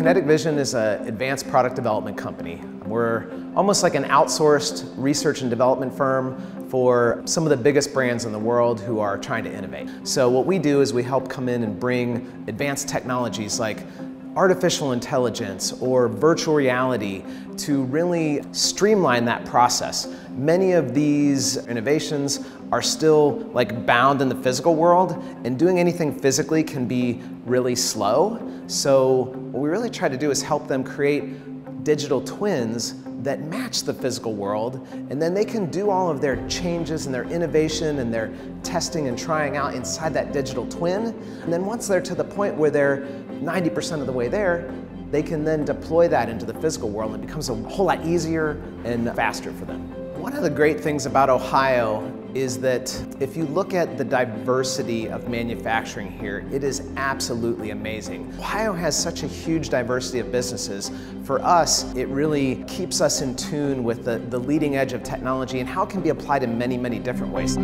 Kinetic Vision is an advanced product development company. We're almost like an outsourced research and development firm for some of the biggest brands in the world who are trying to innovate. So what we do is we help come in and bring advanced technologies like artificial intelligence or virtual reality to really streamline that process. Many of these innovations are still like bound in the physical world and doing anything physically can be really slow. So what we really try to do is help them create digital twins that match the physical world and then they can do all of their changes and their innovation and their testing and trying out inside that digital twin. And then once they're to the point where they're 90% of the way there, they can then deploy that into the physical world and it becomes a whole lot easier and faster for them. One of the great things about Ohio is that if you look at the diversity of manufacturing here, it is absolutely amazing. Ohio has such a huge diversity of businesses. For us, it really keeps us in tune with the, the leading edge of technology and how it can be applied in many, many different ways.